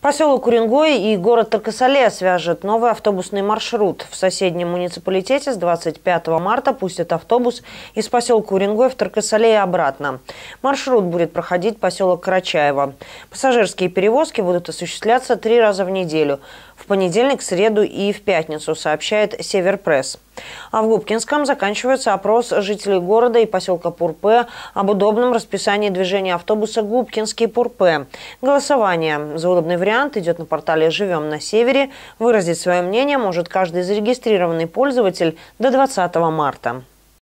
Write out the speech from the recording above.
Поселок Уренгой и город Таркасале свяжет новый автобусный маршрут. В соседнем муниципалитете с 25 марта пустят автобус из поселка Уренгой в Таркасале и обратно. Маршрут будет проходить поселок Карачаево. Пассажирские перевозки будут осуществляться три раза в неделю. В понедельник, среду и в пятницу, сообщает Северпресс. А в Губкинском заканчивается опрос жителей города и поселка Пурпе об удобном расписании движения автобуса Губкинский-Пурпе. Голосование за удобный вариант идет на портале «Живем на севере». Выразить свое мнение может каждый зарегистрированный пользователь до 20 марта.